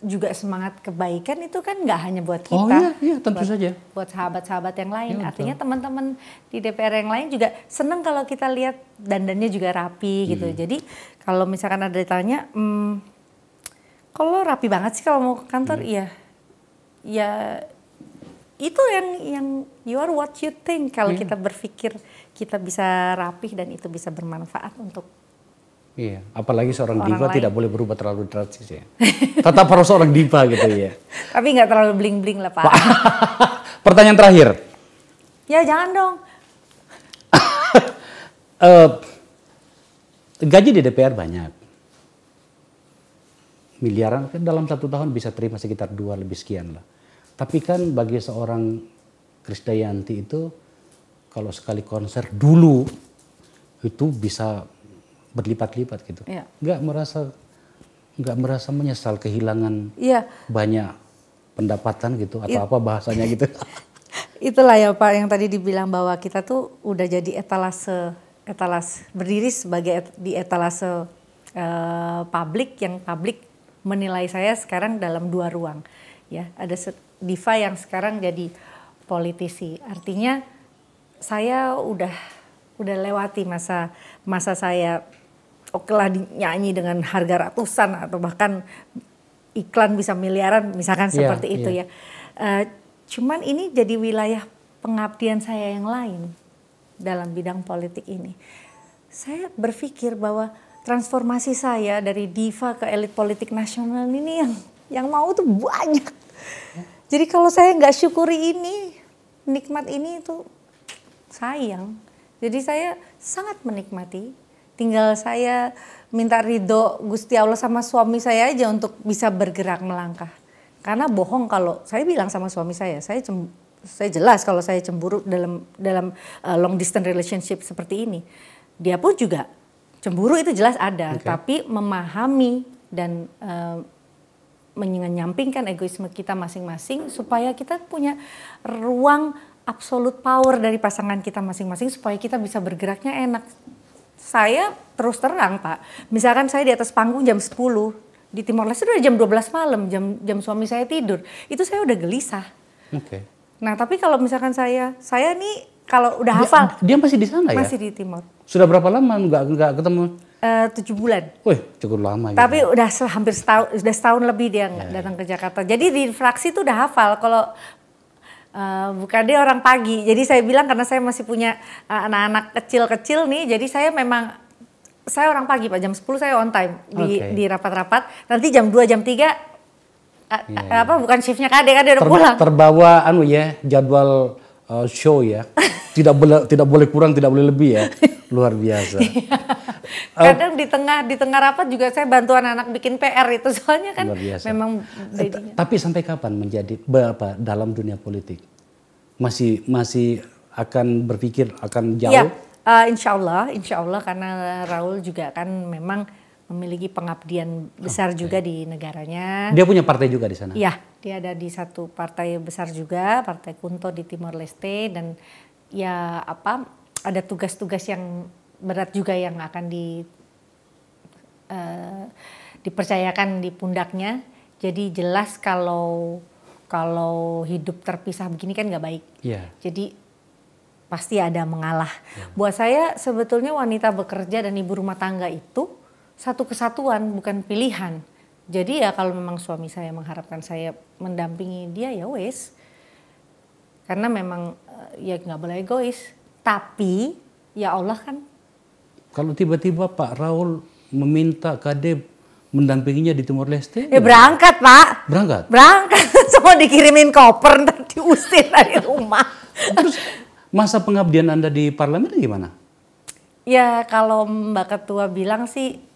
juga semangat kebaikan itu kan nggak hanya buat kita, Oh iya, iya, tentu buat, saja. buat sahabat-sahabat yang lain. Iya, Artinya teman-teman di DPR yang lain juga seneng kalau kita lihat dandannya juga rapi gitu. Hmm. Jadi kalau misalkan ada ditanya, hmm, kalau rapi banget sih kalau mau ke kantor, Hmm. iya, ya itu yang yang you are what you think kalau Iya. kita berpikir kita bisa rapih dan itu bisa bermanfaat untuk Iya, apalagi seorang Orang diva lain. tidak boleh berubah terlalu drastis ya. Tetap harus seorang diva gitu ya. <laughs> tapi nggak terlalu bling bling lah pak. <laughs> Pertanyaan terakhir. ya jangan dong. <coughs> Eh, gaji di DPR banyak. Miliaran kan dalam satu tahun bisa terima sekitar dua lebih sekian lah. Tapi kan bagi seorang Krisdayanti itu kalau sekali konser dulu itu bisa berlipat-lipat gitu. Iya. Nggak merasa nggak merasa menyesal kehilangan Iya. banyak pendapatan gitu atau apa bahasanya gitu. <laughs> Itulah ya Pak yang tadi dibilang bahwa kita tuh udah jadi etalase etalase berdiri sebagai et, di etalase uh, publik yang publik menilai saya sekarang dalam dua ruang ya ada diva yang sekarang jadi politisi artinya saya udah udah lewati masa masa saya oke lah nyanyi dengan harga ratusan atau bahkan iklan bisa miliaran misalkan yeah, seperti itu yeah. ya. Uh, cuman ini jadi wilayah pengabdian saya yang lain dalam bidang politik ini. Saya berpikir bahwa transformasi saya dari diva ke elit politik nasional ini yang yang mau tuh banyak. Jadi kalau saya nggak syukuri ini, nikmat ini itu sayang. Jadi saya sangat menikmati. Tinggal saya minta ridho Gusti Allah sama suami saya aja untuk bisa bergerak melangkah. Karena bohong kalau saya bilang sama suami saya, saya cem, saya jelas kalau saya cemburu dalam dalam uh, long distance relationship seperti ini. Dia pun juga cemburu itu jelas ada, okay. tapi memahami dan uh, menyampingkan egoisme kita masing-masing supaya kita punya ruang absolute power dari pasangan kita masing-masing supaya kita bisa bergeraknya enak saya terus terang Pak, misalkan saya di atas panggung jam 10, di Timor Leste udah jam 12 malam, jam jam suami saya tidur, itu saya udah gelisah. Oke. Okay. Nah tapi kalau misalkan saya, saya nih kalau udah hafal. Dia, dia masih di sana ya? Masih di Timor. Sudah berapa lama nggak nggak ketemu? Uh, tujuh bulan. Wih, cukup lama. Tapi gitu. udah hampir setahun, sudah setahun lebih dia ya, datang ke Jakarta. Jadi di fraksi itu udah hafal. Kalau Uh, bukan dia orang pagi. Jadi saya bilang karena saya masih punya eh, anak-anak uh, kecil-kecil nih, jadi saya memang saya orang pagi Pak, jam 10 saya on time di okay. di rapat-rapat. Nanti jam 2 jam 3 uh, yeah. apa bukan shiftnya KD kan dia udah Ter pulang. Terbawa anu ya, jadwal uh, show ya. <laughs> tidak boleh tidak boleh kurang, tidak boleh lebih ya. Luar biasa. <laughs> Kadang di tengah di tengah rapat juga saya bantu anak-anak bikin PR itu <laughs> soalnya kan memang eh, Tapi sampai kapan menjadi apa dalam dunia politik? Masih masih akan berpikir akan jauh? Ya, uh, insya Allah, insya Allah karena Raul juga kan memang memiliki pengabdian besar okay. juga di negaranya. Dia punya partai juga di sana? Iya, dia ada di satu partai besar juga, Partai Kunto di Timor Leste dan ya apa ada tugas-tugas yang berat juga yang akan di uh, dipercayakan di pundaknya. Jadi jelas kalau kalau hidup terpisah begini kan nggak baik. Yeah. Jadi pasti ada mengalah. Yeah. Buat saya sebetulnya wanita bekerja dan ibu rumah tangga itu satu kesatuan bukan pilihan. Jadi ya kalau memang suami saya mengharapkan saya mendampingi dia ya wes. Karena memang eh, ya nggak boleh egois tapi ya Allah kan. Kalau tiba-tiba Pak Raul meminta Kadep mendampinginya di Timor Leste? Ya berangkat Pak. Berangkat? Berangkat. <laughs> Semua dikirimin koper ntar diusir dari rumah. Terus masa pengabdian Anda di parlemen gimana? Ya kalau Mbak Ketua bilang sih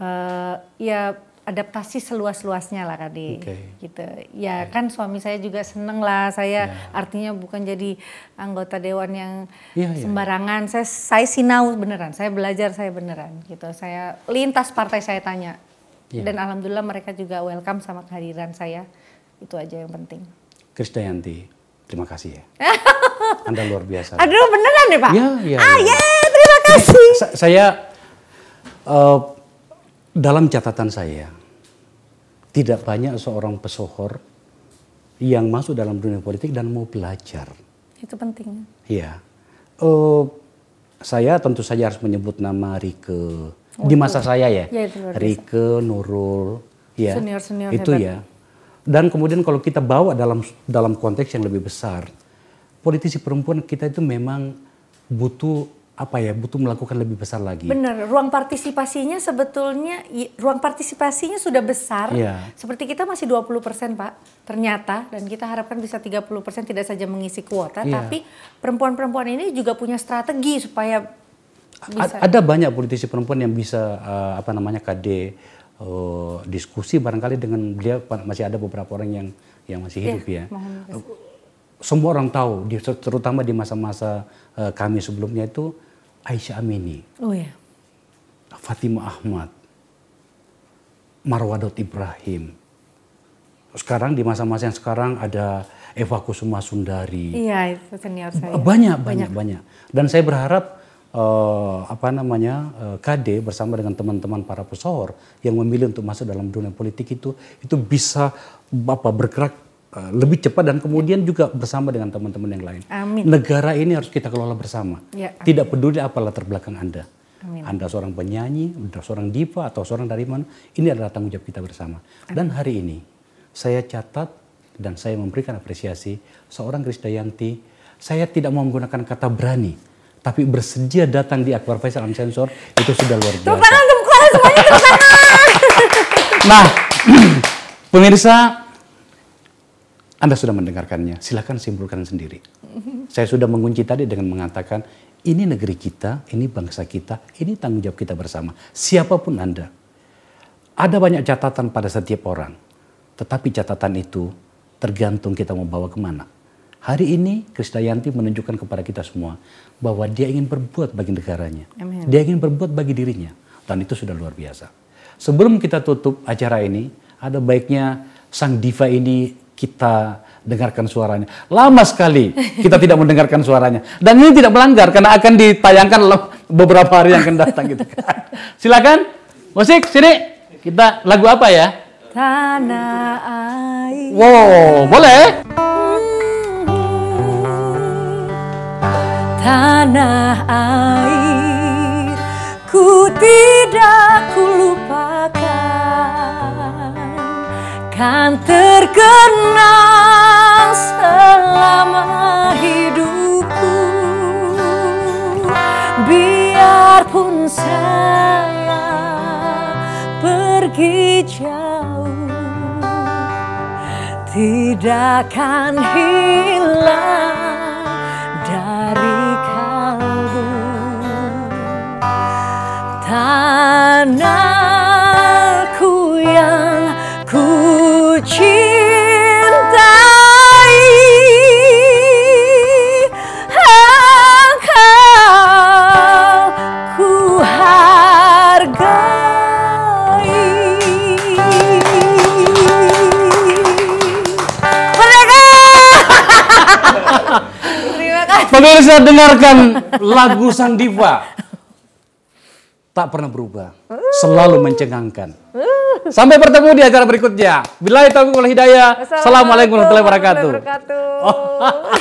uh, ya adaptasi seluas-luasnya lah kali okay. gitu. Ya okay. kan suami saya juga seneng lah. Saya yeah. artinya bukan jadi anggota dewan yang yeah, yeah, sembarangan. Yeah. saya saya sinau beneran. Saya belajar saya beneran gitu. Saya lintas partai saya tanya. Yeah. dan alhamdulillah mereka juga welcome sama kehadiran saya. Itu aja yang penting. Krisdayanti terima kasih ya. <laughs> Anda luar biasa. Aduh beneran ya Pak? Ya, ya, ah ya, ya terima kasih. Saya uh, dalam catatan saya tidak banyak seorang pesohor yang masuk dalam dunia politik dan mau belajar. Itu penting. Iya. Uh, saya tentu saja harus menyebut nama Rike. Oh, di masa itu. saya ya. ya itu Rike, Nurul, ya. Senior-senior Itu hebat. ya. Dan kemudian kalau kita bawa dalam dalam konteks yang lebih besar, politisi perempuan kita itu memang butuh apa ya butuh melakukan lebih besar lagi. Benar, ruang partisipasinya sebetulnya ruang partisipasinya sudah besar. Yeah. Seperti kita masih 20% Pak, ternyata dan kita harapkan bisa 30% tidak saja mengisi kuota, yeah. tapi perempuan-perempuan ini juga punya strategi supaya bisa. Ada banyak politisi perempuan yang bisa uh, apa namanya KD uh, eh, diskusi barangkali dengan beliau masih ada beberapa orang yang yang masih hidup yeah, ya. Semua orang tahu, terutama di masa-masa uh, kami sebelumnya itu Aisyah Amini. Oh ya. Fatimah Ahmad. Marwadot Ibrahim. sekarang di masa-masa yang sekarang ada Eva Kusuma Sundari. Iya, itu senior saya. Banyak, banyak, banyak. Dan saya berharap eh, apa namanya eh, KD bersama dengan teman-teman para pesohor yang memilih untuk masuk dalam dunia politik itu itu bisa apa bergerak eh, lebih cepat dan kemudian juga bersama dengan teman-teman yang lain. Amin. Negara ini harus kita kelola bersama. Ya, Tidak peduli apa latar belakang Anda. Amin. Anda seorang penyanyi, Anda seorang diva atau seorang dari mana, ini adalah tanggung jawab kita bersama. Dan hari ini saya catat dan saya memberikan apresiasi seorang Krisdayanti. Saya tidak mau menggunakan kata berani, tapi bersedia datang di Akbar Faisal Alam Sensor itu sudah luar biasa. Tepuk tangan, tepuk tangan semuanya tepuk tangan. Nah, <clears throat> pemirsa, Anda sudah mendengarkannya. Silakan simpulkan sendiri. Saya sudah mengunci tadi dengan mengatakan, ini negeri kita, ini bangsa kita, ini tanggung jawab kita bersama. Siapa pun Anda. Ada banyak catatan pada setiap orang. Tetapi catatan itu tergantung kita mau bawa ke mana. Hari ini Krisdayanti menunjukkan kepada kita semua bahwa dia ingin berbuat bagi negaranya. Amin. Dia ingin berbuat bagi dirinya. Dan itu sudah luar biasa. Sebelum kita tutup acara ini, ada baiknya sang diva ini kita dengarkan suaranya. Lama sekali kita tidak mendengarkan suaranya. Dan ini tidak melanggar karena akan ditayangkan beberapa hari yang akan datang gitu kan. Silakan. Musik sini. Kita lagu apa ya? Tanah air. Wow, boleh? Tanah air ku tidak ku kan terkenang selama hidupku. Biarpun saya pergi jauh. Tidak akan hilang dari kalbu. Tanahku yang ku Pemirsa dengarkan lagu Sang Diva. Tak pernah berubah. Selalu mencengangkan. Sampai bertemu di acara berikutnya. Bila itu wal hidayah. Assalamualaikum warahmatullahi wabarakatuh. <laughs>